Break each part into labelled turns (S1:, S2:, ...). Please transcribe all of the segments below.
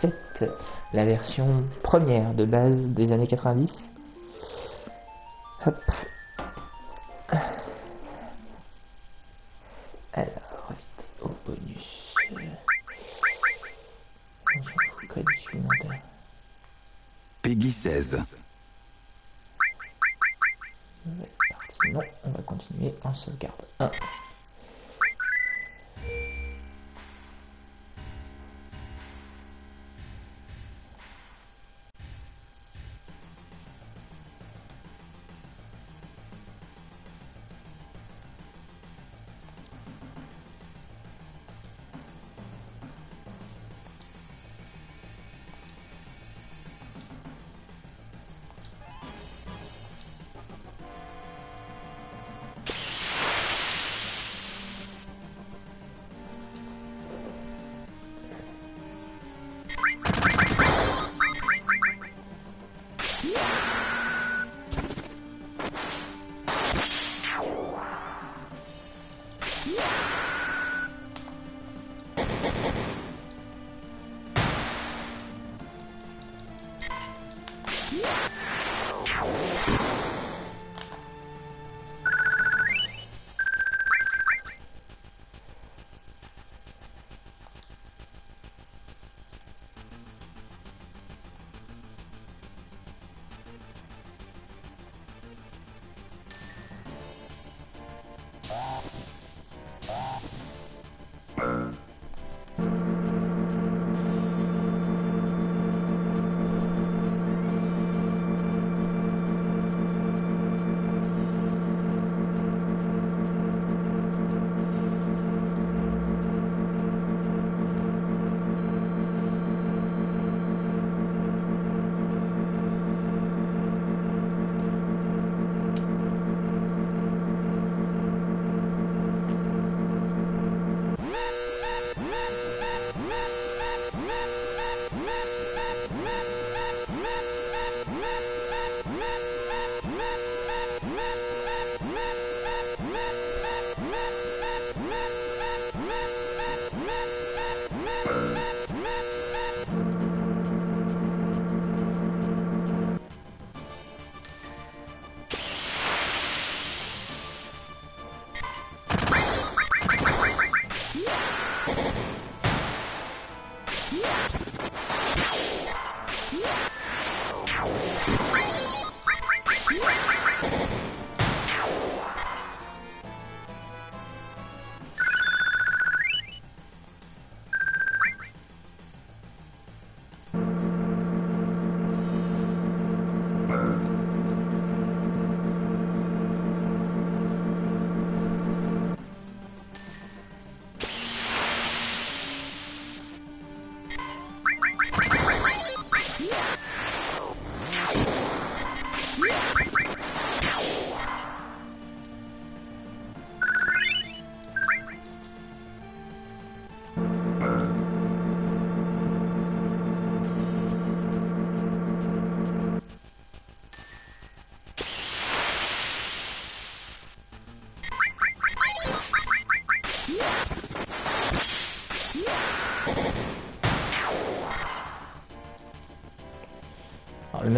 S1: 7, la version première de base des années 90. Hop. Alors, au bonus.
S2: Peggy 16.
S1: Nouvelle partie. Non, on va continuer en sauvegarde 1.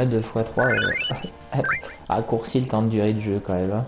S1: Mode 2x3 euh, raccourcit le temps de durée du jeu quand même. hein.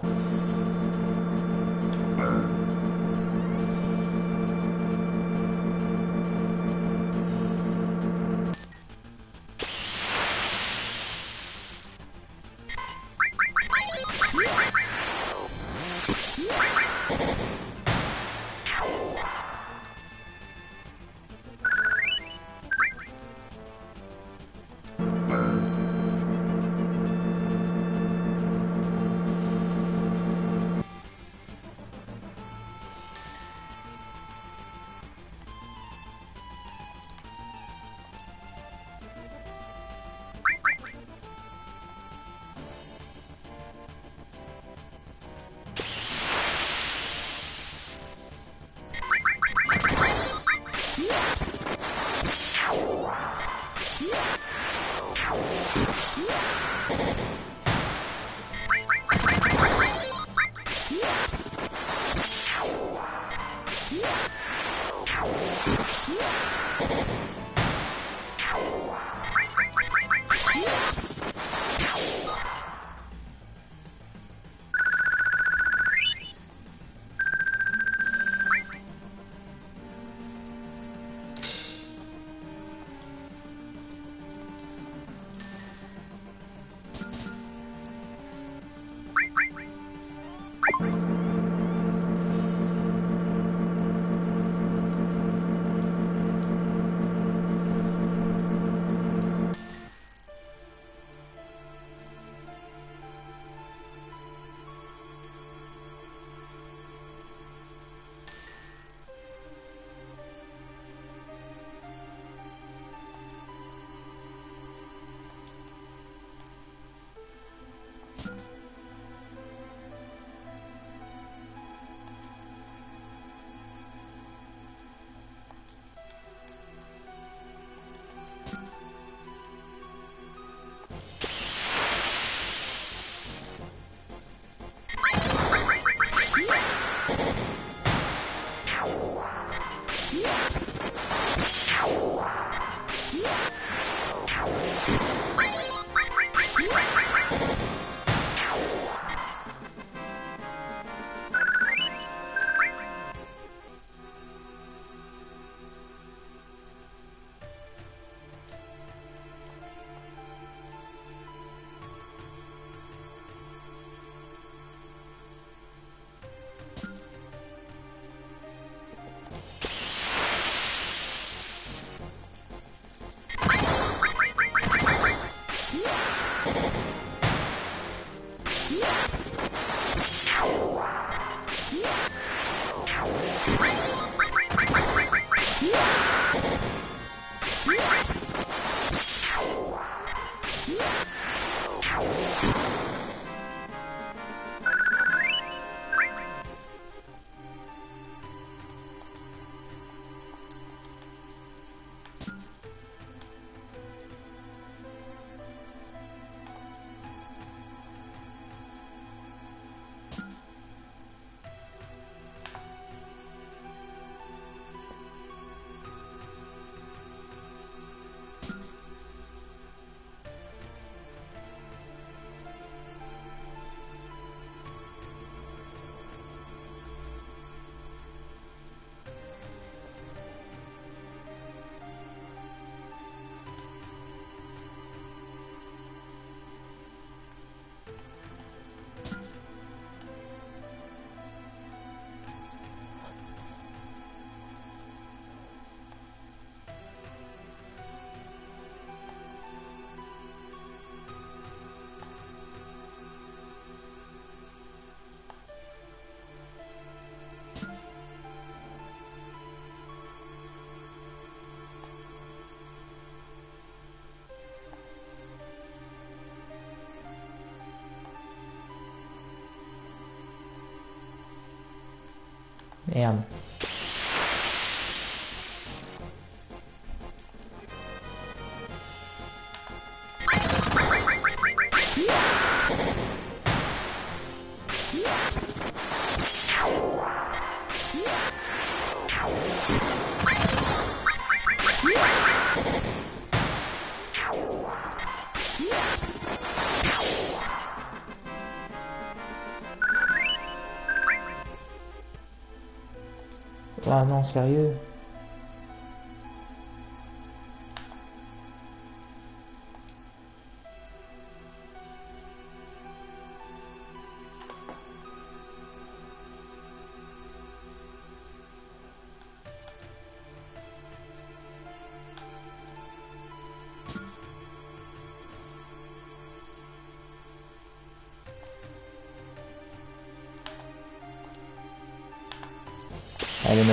S1: Merde.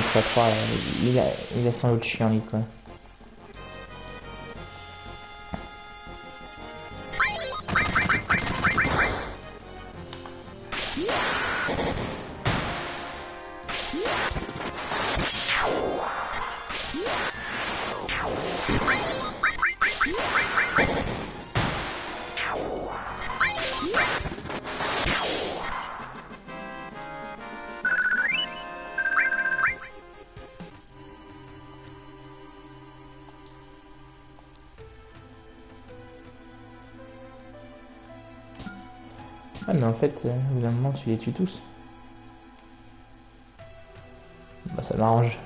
S1: Allez, notre 3 il a, il a son lot de chien, lui, quoi. Fait, euh, au bout d'un moment tu les tues tous. Bah ça m'arrange.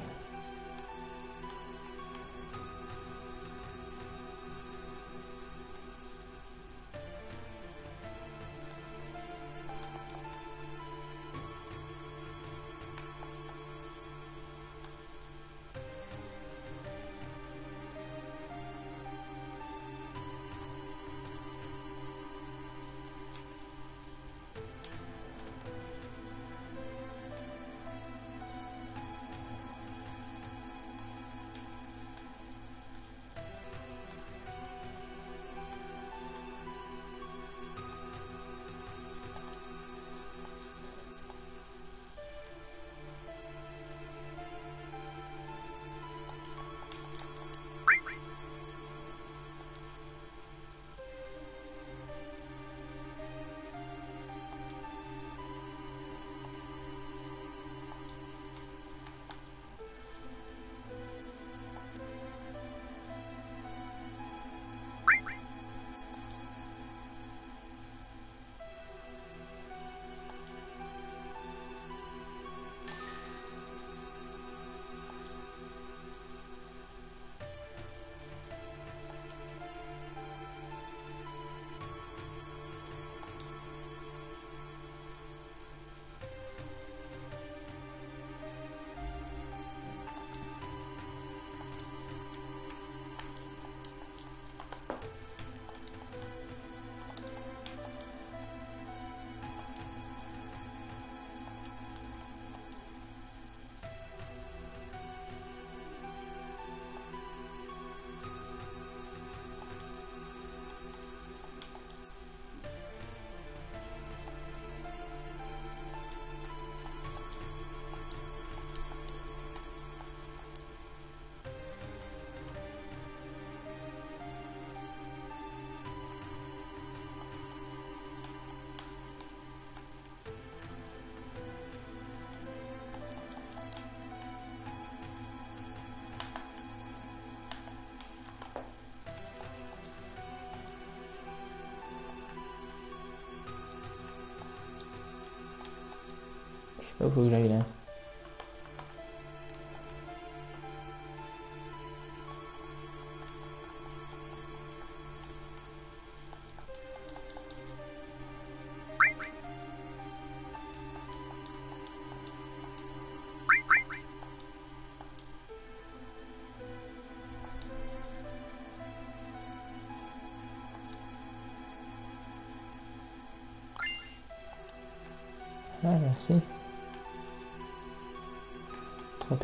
S1: Sais pas où faut que j'aille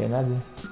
S1: là. Ah,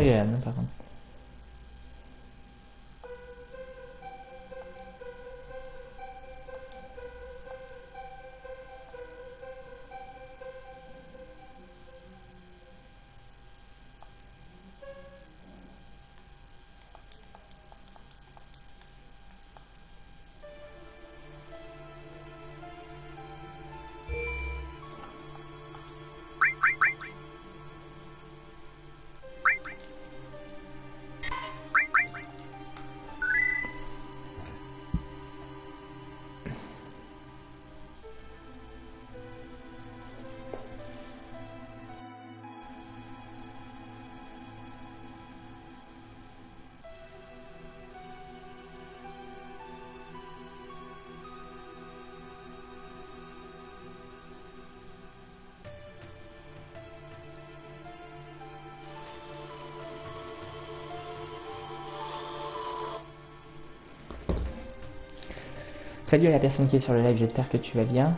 S1: merci. Trop aimable. Salut à la personne qui est sur le live, j'espère que tu vas bien.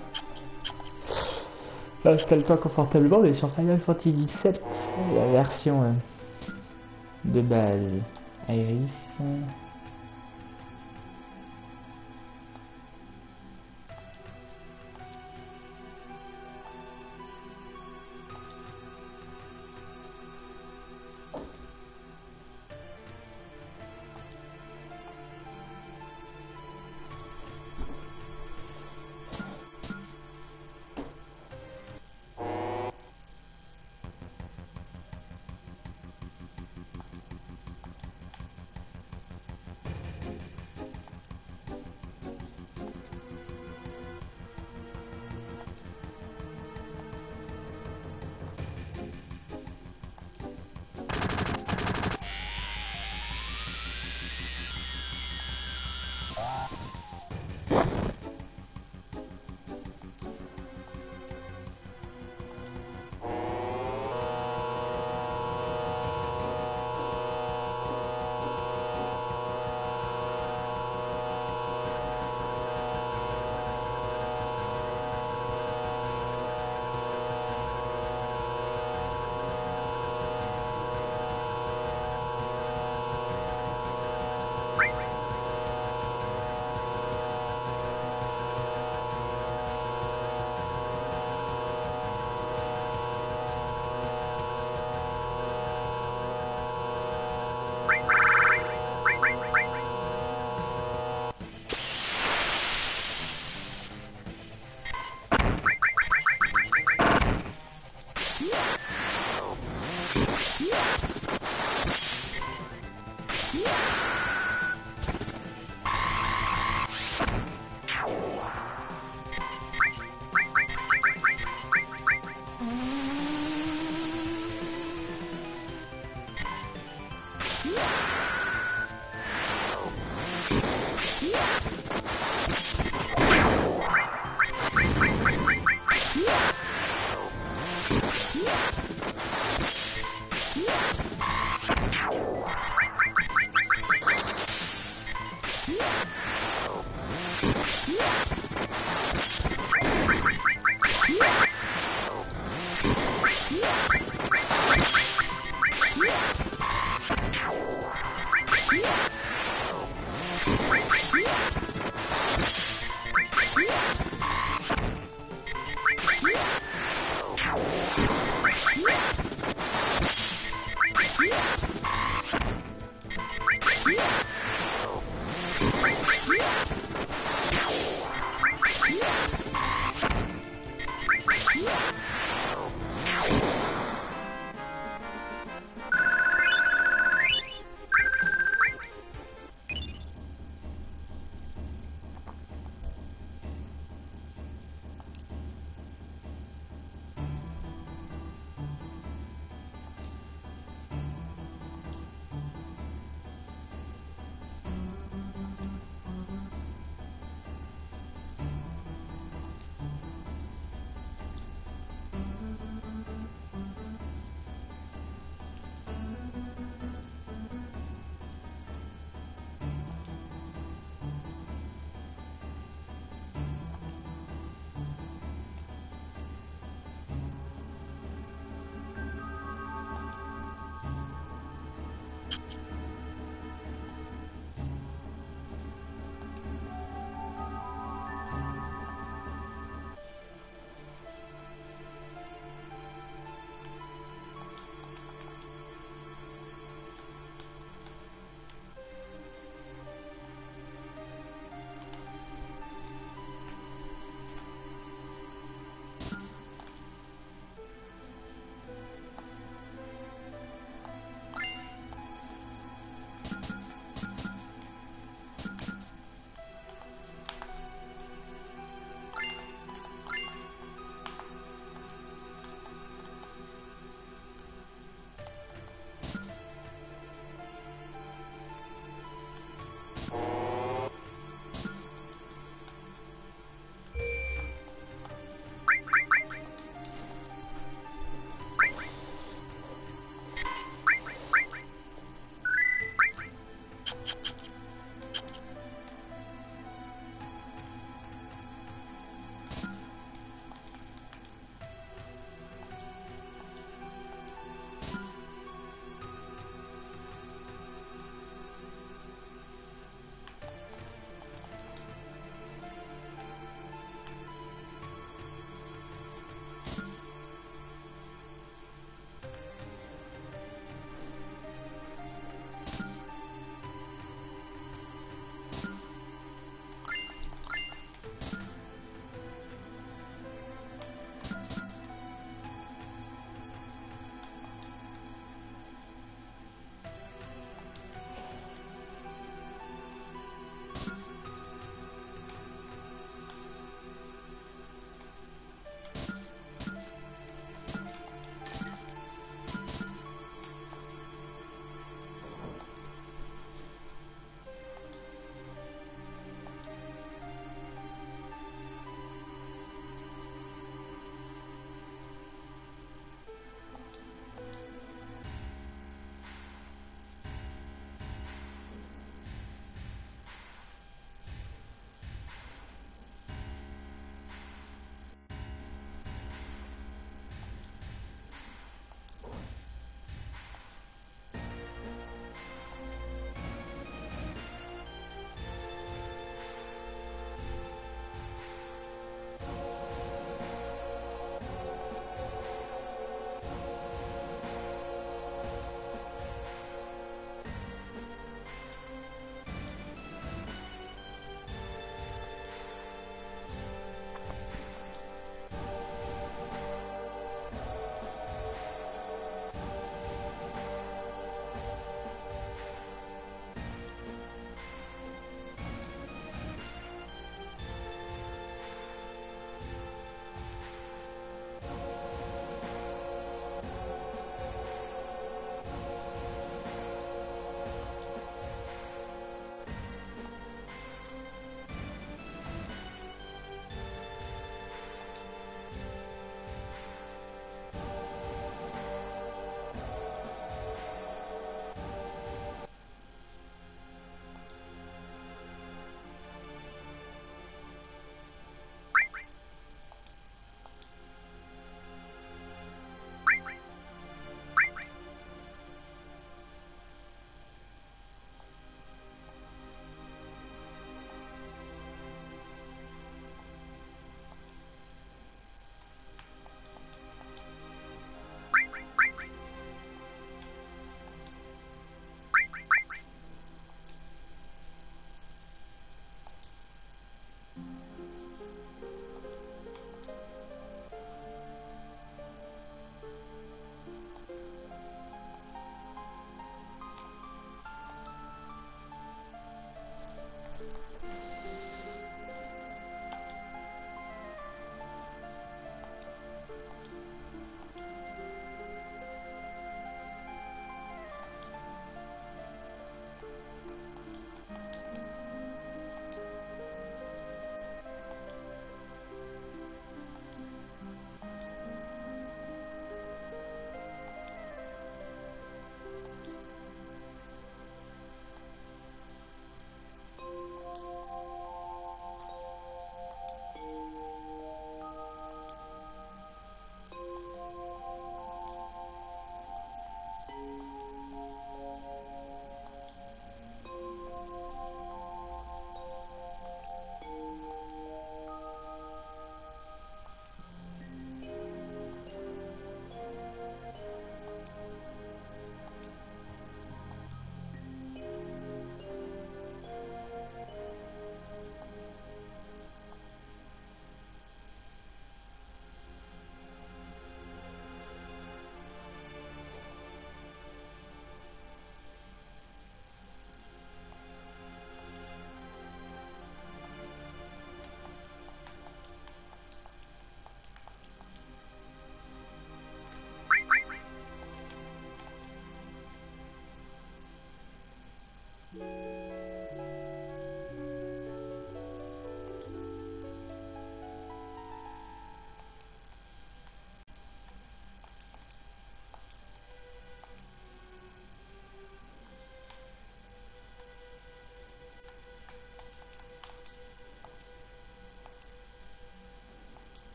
S1: Installe-toi confortablement, on est sur Final Fantasy VII, la version euh, de base. Iris.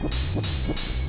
S3: you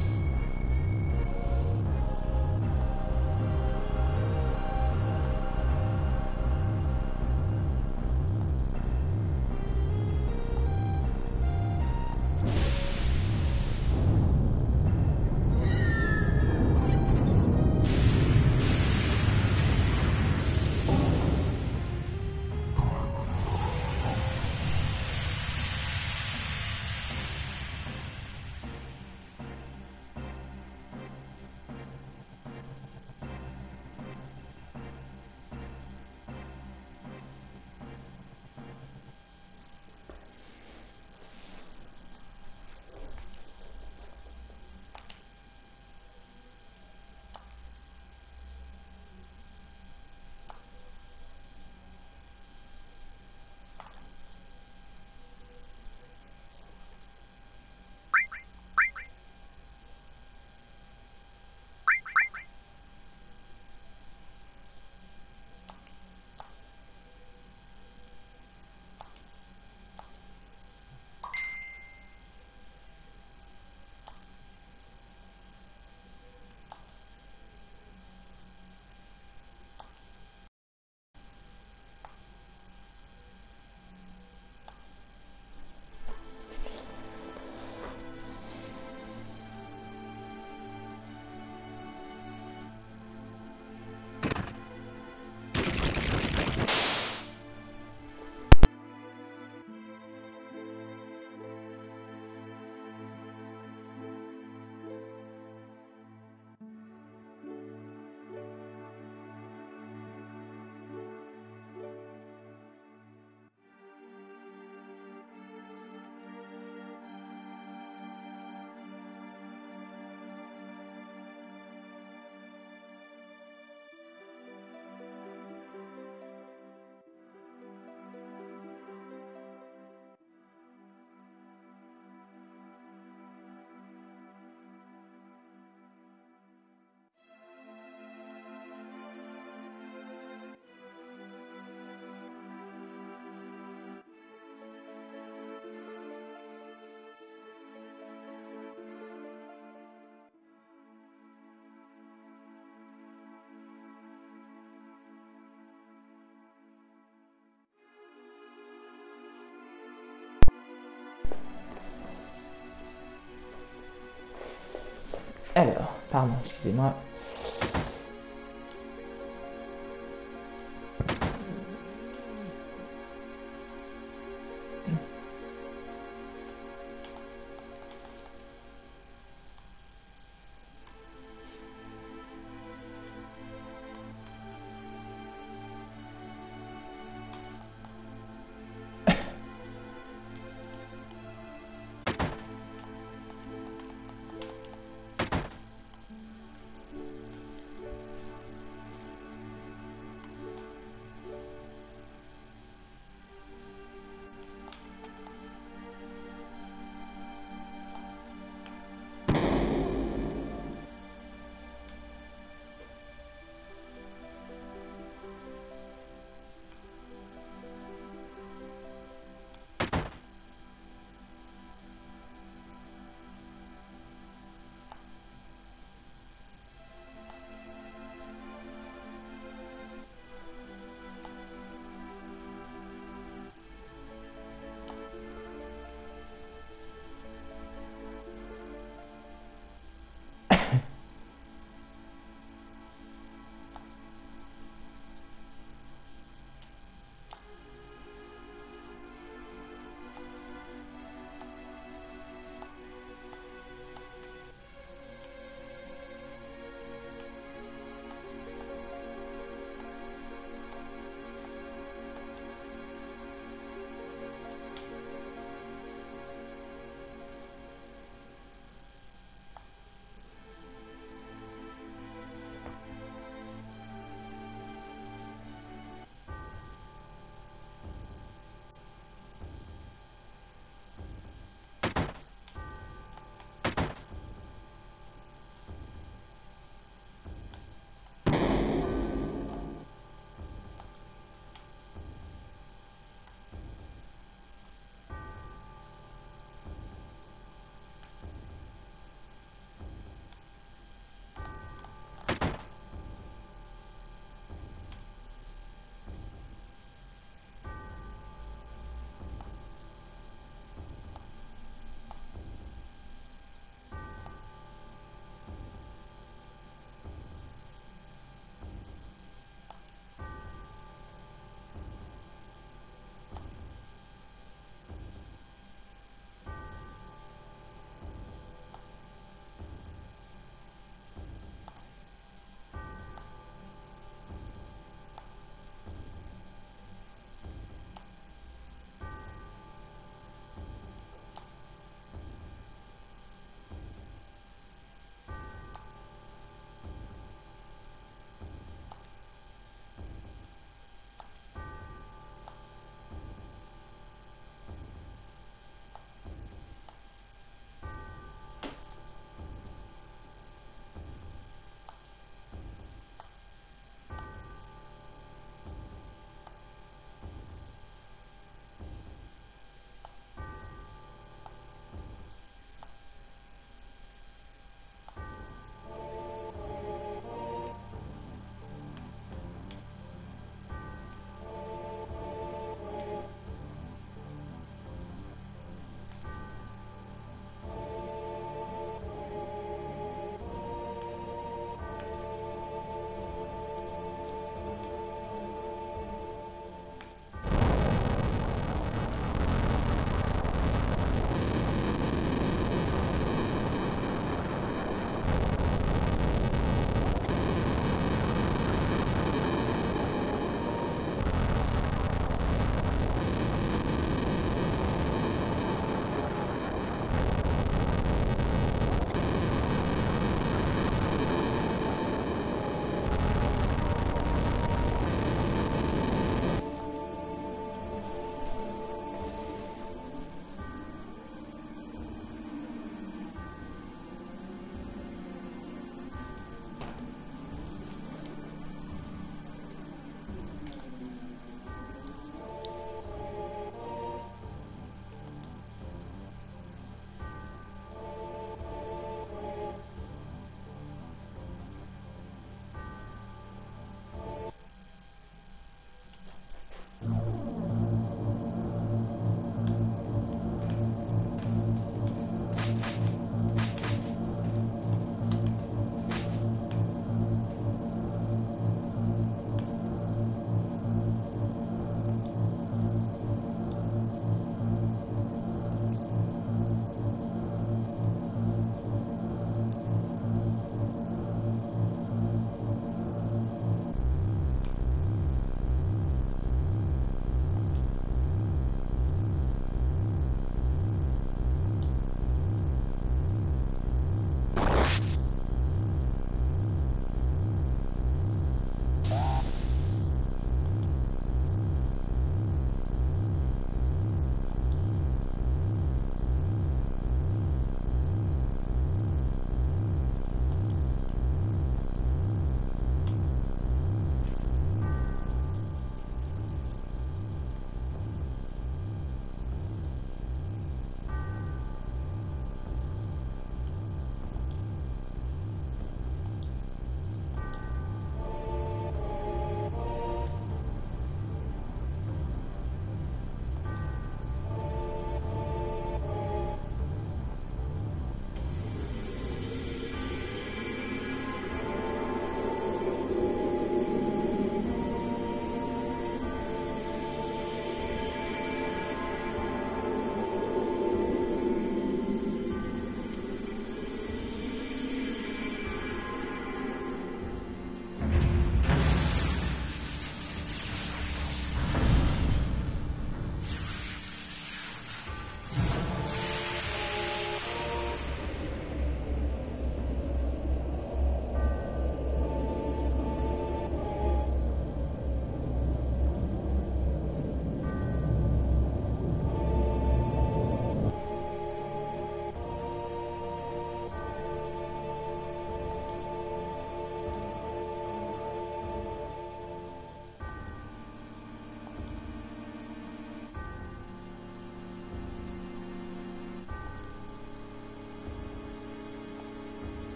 S1: Alors, pardon,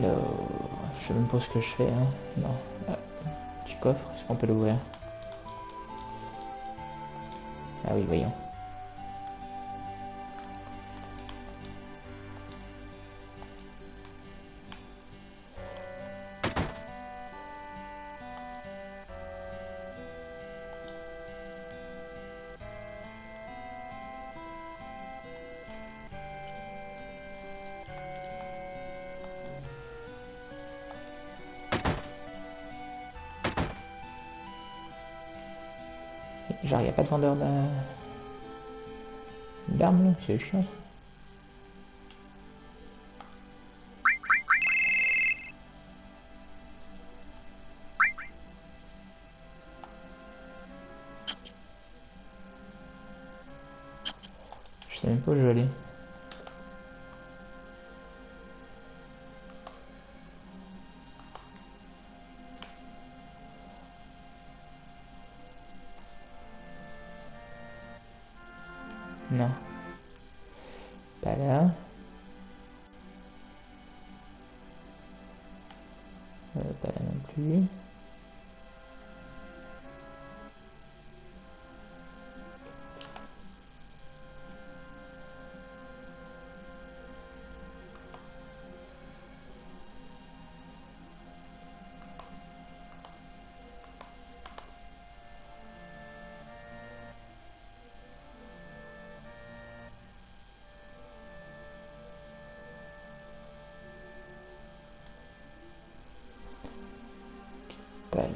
S1: je sais même pas ce que je fais. Hein. Non. Ah, petit coffre, est-ce qu'on peut l'ouvrir? Ah oui, voyons. D'armes là, c'est chiant.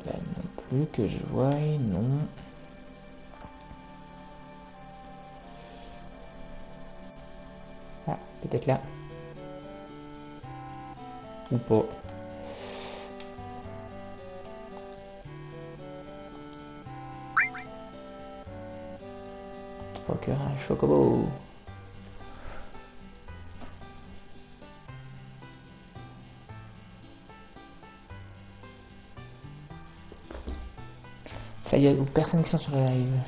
S1: Non plus que je vois, non. Ah, peut-être là. Ou pas. Procure un chocobo. Ça y est, ou personne qui sont sur le live.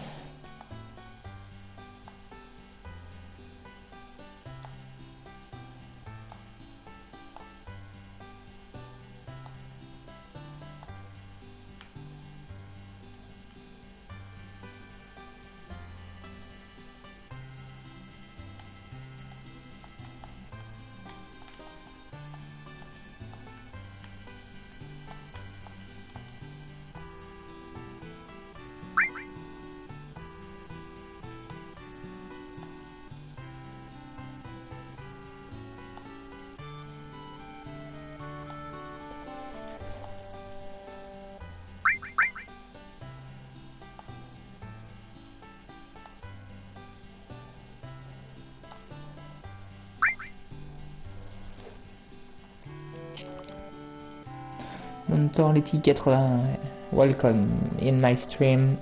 S1: Montorletti 80, welcome in my stream.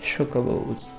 S1: Chocobos.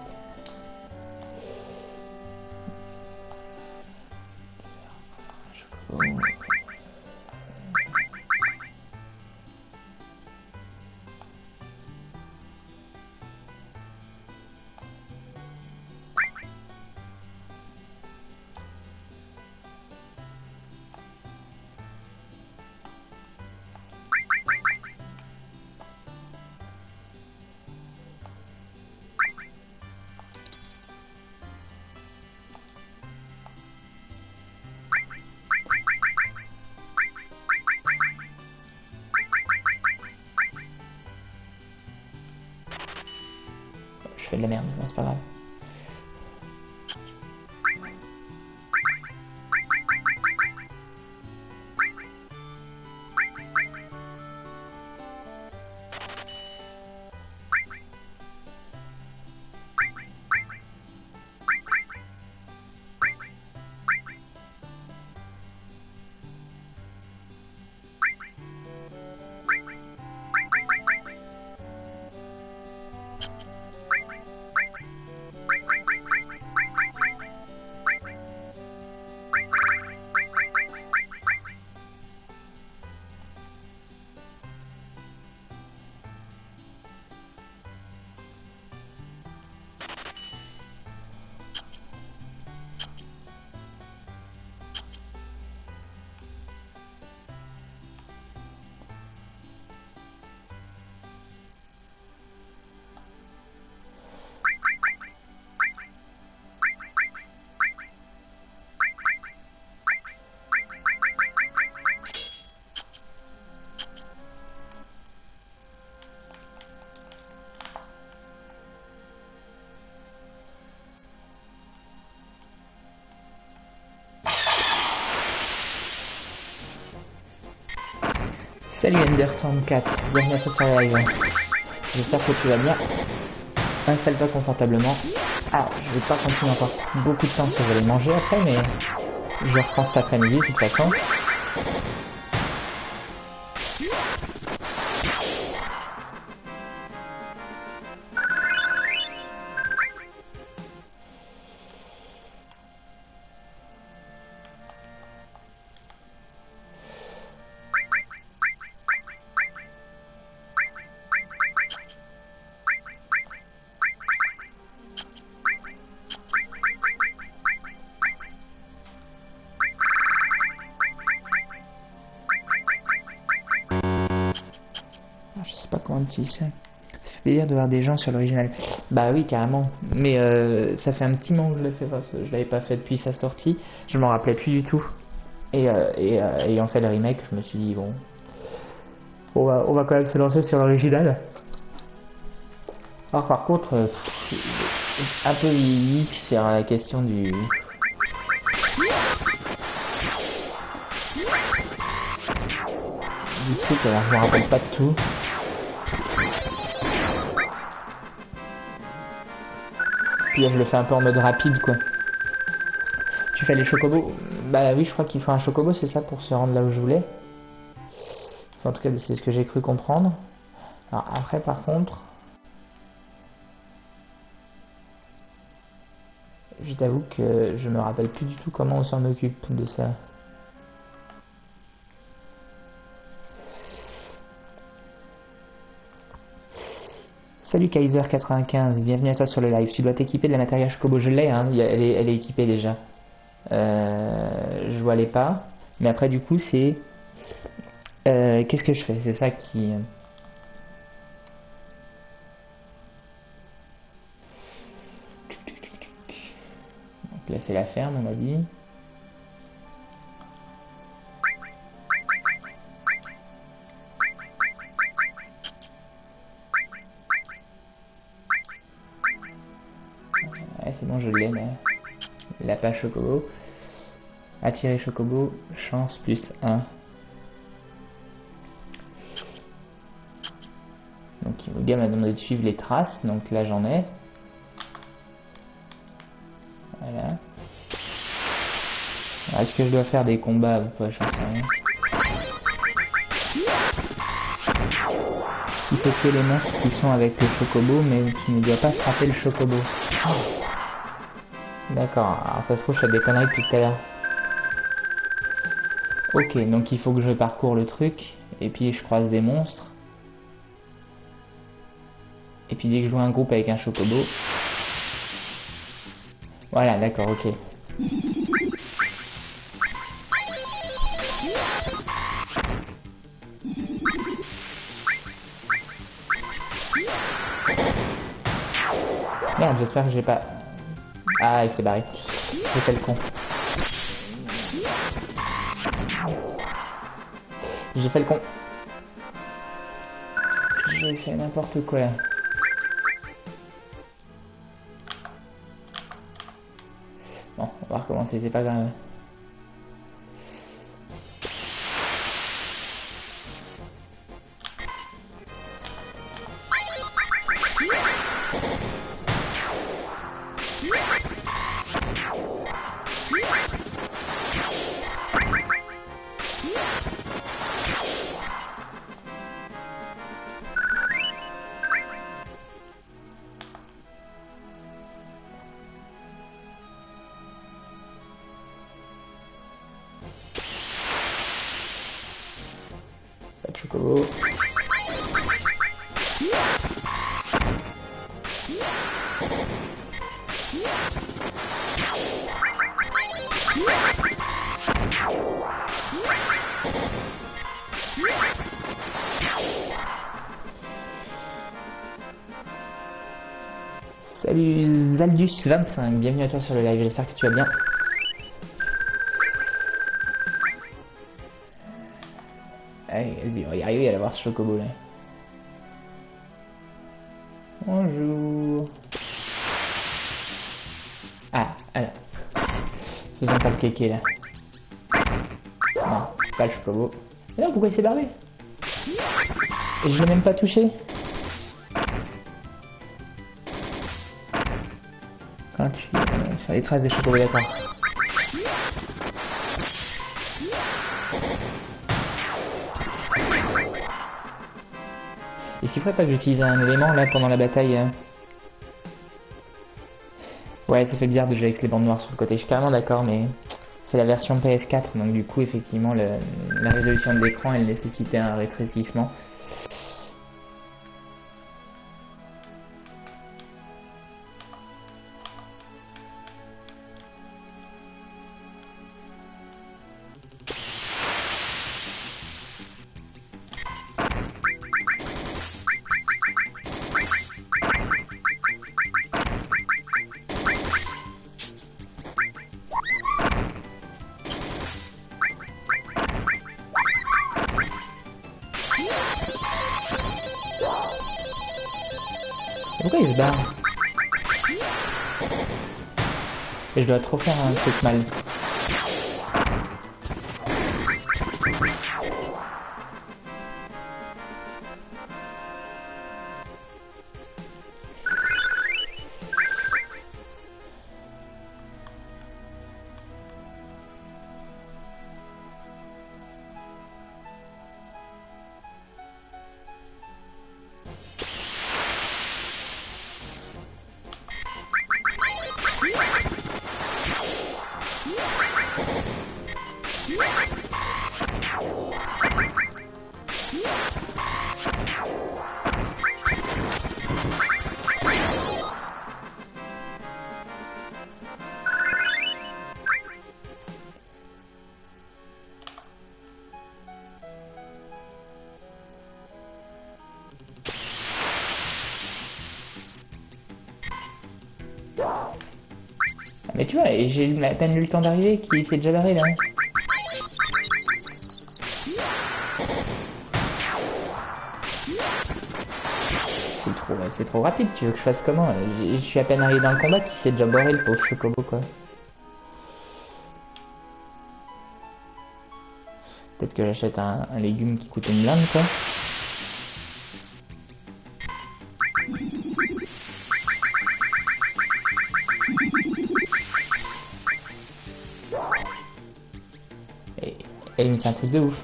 S1: Salut Ender34, bienvenue à toi sur la live. J'espère que tu vas bien. Installe-toi confortablement. Ah, je vais pas continuer encore beaucoup de temps parce que je vais aller manger après, mais je reprends cet après-midi de toute façon. Sur l'original. Bah oui, carrément. Mais euh, ça fait un petit moment que je l'ai fait parce je l'avais pas fait depuis sa sortie. Je m'en rappelais plus du tout. Et, euh, et euh, ayant fait le remake, je me suis dit bon, on va, on va quand même se lancer sur l'original. Alors par contre, un peu vieilli sur la question du du truc. Alors je me rappelle pas de tout. Je le fais un peu en mode rapide quoi. Tu fais les chocobos Bah oui, je crois qu'il faut un chocobo, c'est ça, pour se rendre là où je voulais. en tout cas, c'est ce que j'ai cru comprendre. Alors après, par contre... Je t'avoue que je me rappelle plus du tout comment on s'en occupe de ça. Salut Kaiser95, bienvenue à toi sur le live. Tu dois t'équiper de la matériel Chocobo. Je l'ai, hein, elle, est, équipée déjà. Euh, je vois les pas. Mais après, du coup, c'est. Euh, qu'est-ce que je fais? C'est ça qui. Euh, Donc là, c'est la ferme, on a dit. Chocobo. Attirer Chocobo, chance plus 1. Donc le gars m'a demandé de suivre les traces, donc là j'en ai. Voilà. Est-ce que je dois faire des combats ou quoi J'en sais rien. Il faut tuer les monstres qui sont avec le chocobo, mais qui ne doit pas frapper le chocobo. D'accord, alors ça se trouve, je fais des conneries depuis tout à l'heure. Ok, donc il faut que je parcours le truc, et puis je croise des monstres. Et puis dès que je vois un groupe avec un chocobo... Voilà, d'accord, ok. Merde, j'espère que j'ai pas... Ah, il s'est barré. J'ai fait le con. J'ai fait le con. J'ai fait n'importe quoi. Bon, on va recommencer, c'est pas grave. Salut Zaldus25, bienvenue à toi sur le live, j'espère que tu vas bien. Allez, vas-y, on va y arriver à voir ce chocobo là. Bonjour. Ah, alors. Faisons pas le kéké là. Non, pas le chocobo. Mais non, pourquoi il s'est barré? Et je l'ai même pas touché les traces des d'accord. Est-ce qu'il faudrait pas que j'utilise un élément là pendant la bataille euh Ouais, ça fait bizarre de jouer avec les bandes noires sur le côté. Je suis carrément d'accord, mais c'est la version PS4, donc du coup, effectivement, la résolution de l'écran, elle nécessitait un rétrécissement. Pourquoi il se barre Et je dois trop faire un truc mal. J'ai à peine eu le temps d'arriver qu'il s'est déjà barré là. C'est trop, c'est trop rapide, tu veux que je fasse comment J'ai- Je suis à peine arrivé dans le combat qu'il s'est déjà barré le pauvre Chocobo quoi. Peut-être que j'achète un, un légume qui coûte une blinde quoi. C'est un truc de ouf.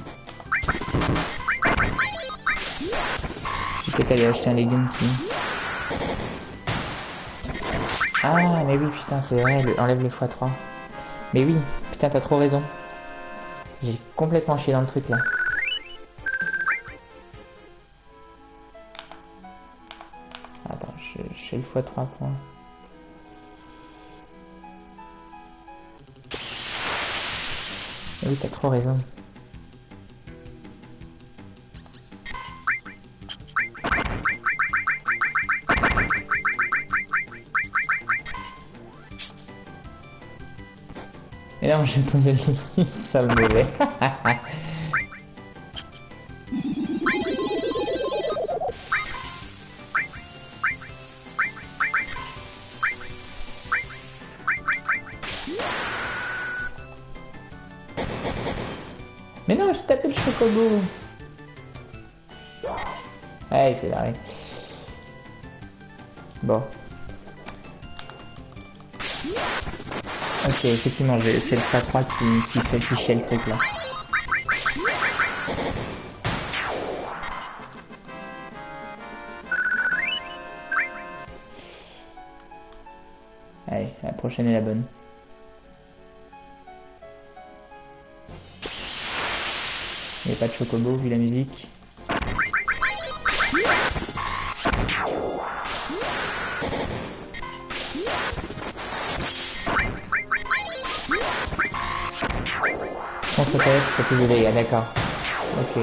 S1: Je vais peut-être aller acheter un légume qui... Ah, mais oui, putain, c'est vrai, enlève le x3. Mais oui, putain, t'as trop raison. J'ai complètement chié dans le truc, là. Attends, je, je fais le x3 points. Oui, t'as trop raison. Et Effectivement, c'est le K3 qui, qui fait ficher le truc là. Allez, la prochaine est la bonne. Il n'y a pas de chocobo vu la musique. Contre TF, c'est plus de dégâts, d'accord. Ok.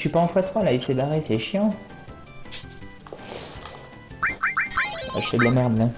S1: Suis pas en x3 là, il s'est barré, c'est chiant. Ah, je fais de la merde là.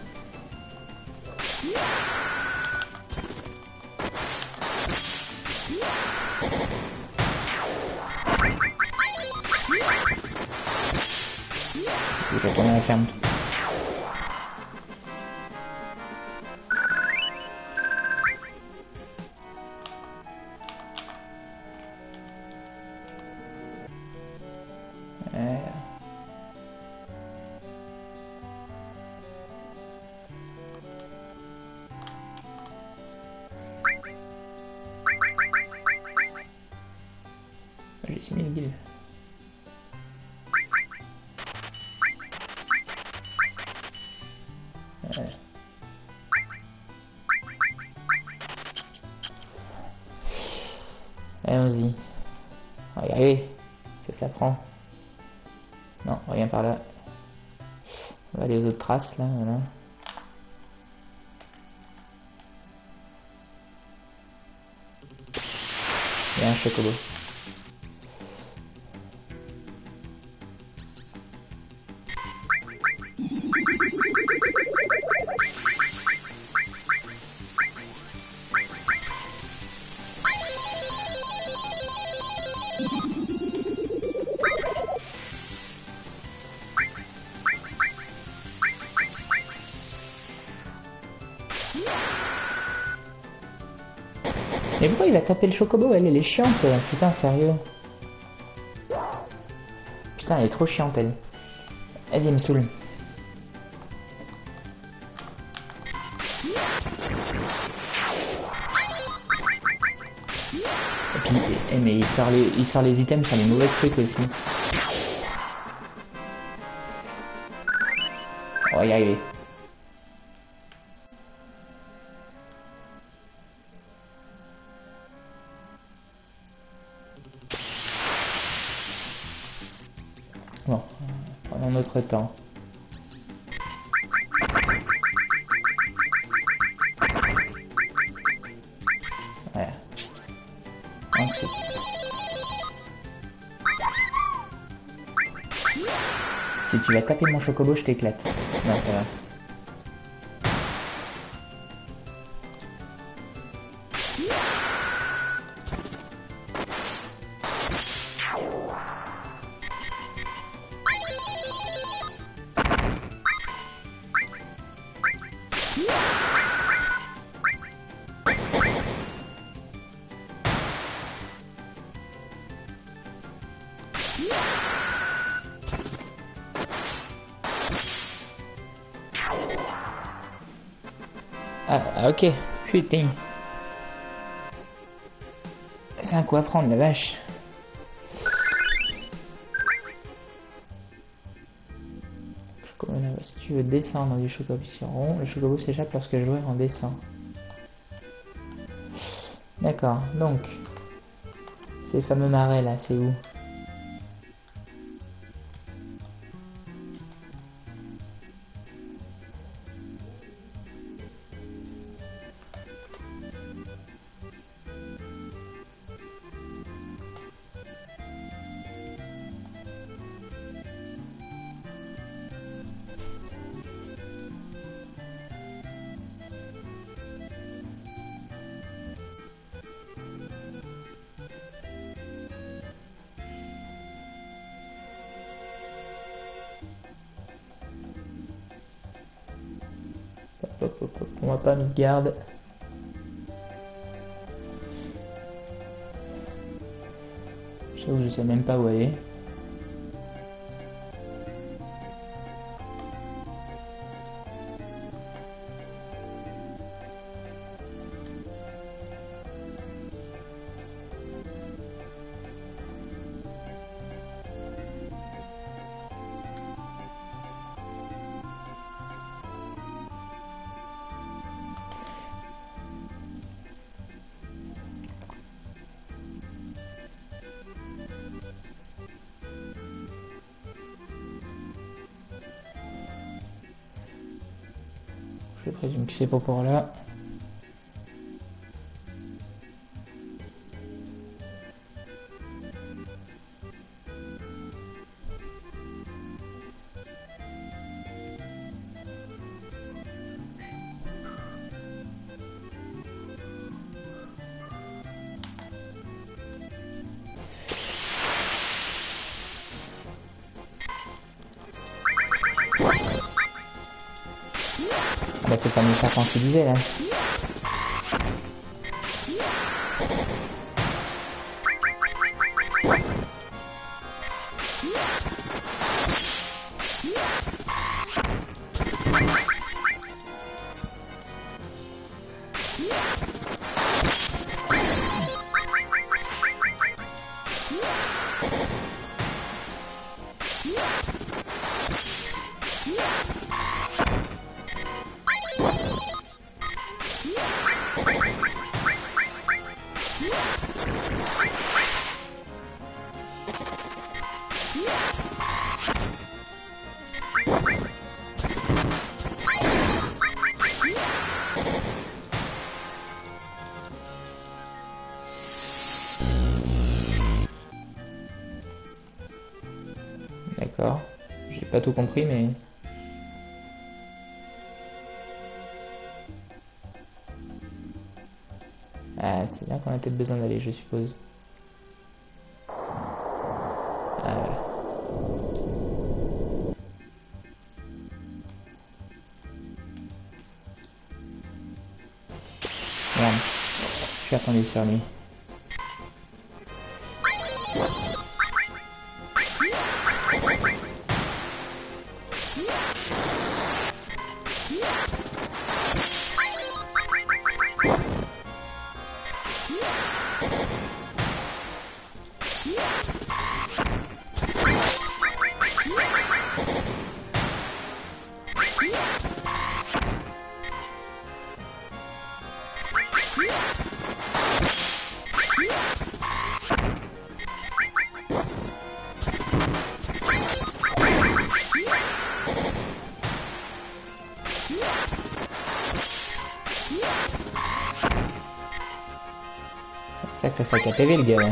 S1: Il a tapé le chocobo Elle, elle est chiante. Putain, sérieux. Putain, elle est trop chiante, elle. Vas-y, me saoule. Et eh, mais il sort, les, il sort les items sur les mauvais trucs aussi. Va y arriver. Si tu vas taper mon chocobo, je t'éclate. C'est un coup à prendre, la vache? Si tu veux descendre du chocobo rond, le chocobo s'échappe lorsque le joueur en descend. D'accord, donc. Ces fameux marais là, c'est où? On va pas mis de garde. J'avoue, je sais même pas où aller. C'est pas pour là. Serpents qui tout compris mais... Ah, c'est là qu'on a peut-être besoin d'aller, je suppose. Ah. Je suis attendu sur lui. Это Вильгера.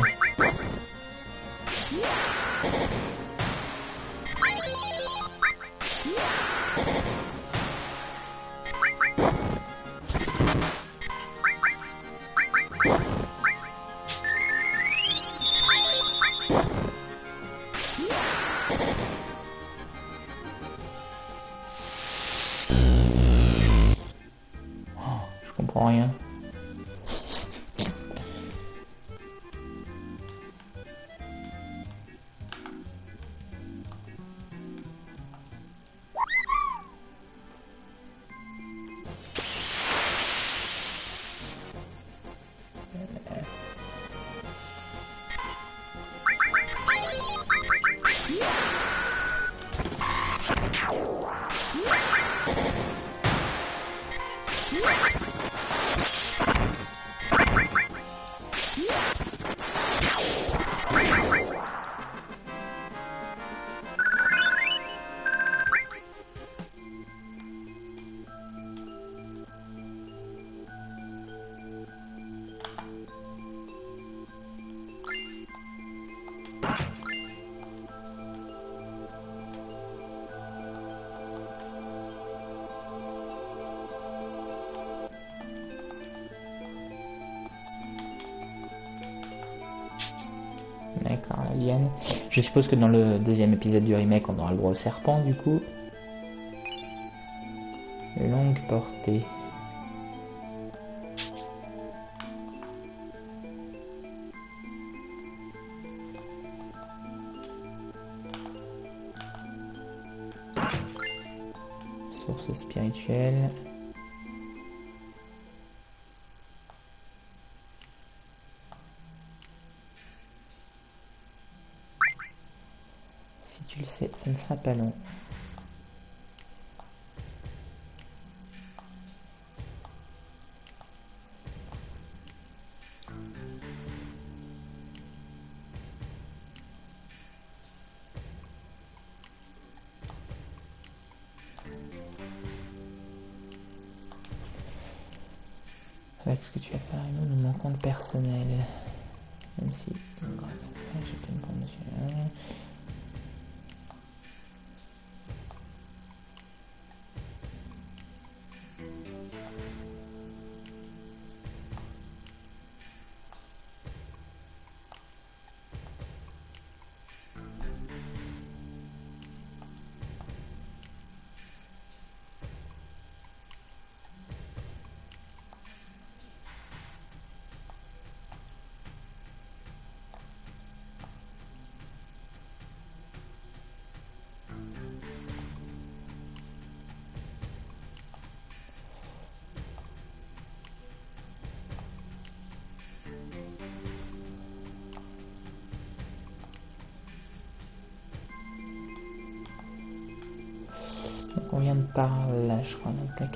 S1: Je suppose que dans le deuxième épisode du remake, on aura le au serpent, du coup. Longue portée. Source spirituelle. අනුව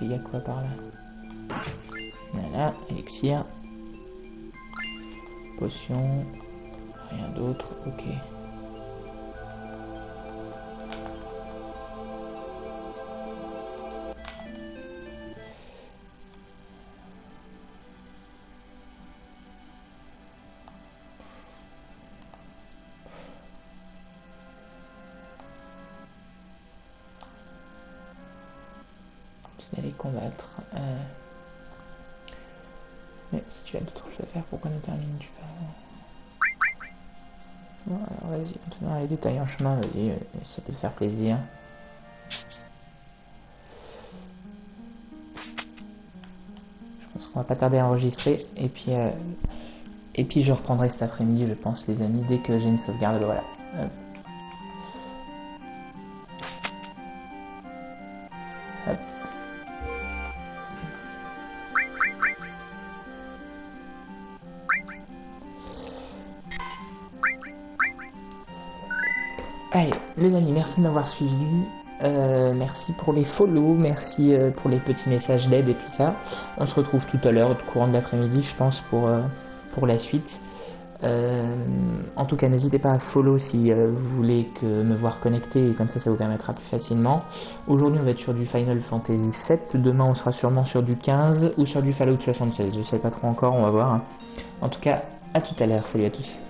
S1: il y a quoi par là Voilà, élixir. Potion. Rien d'autre, ok. En chemin, vas-y, euh, ça peut faire plaisir. Je pense qu'on va pas tarder à enregistrer, et puis, euh, et puis je reprendrai cet après-midi, je pense, les amis, dès que j'ai une sauvegarde, voilà. Suivi. Euh, merci pour les follow, merci euh, pour les petits messages d'aide et tout ça. On se retrouve tout à l'heure, courant de l'après-midi, je pense, pour, euh, pour la suite. En tout cas, n'hésitez pas à follow si vous voulez que me voir connecté, et comme ça, ça vous permettra plus facilement. Aujourd'hui, on va être sur du Final Fantasy VII. Demain, on sera sûrement sur du 15 ou sur du Fallout 76. Je sais pas trop encore, on va voir. En tout cas, à tout à l'heure. Salut à tous.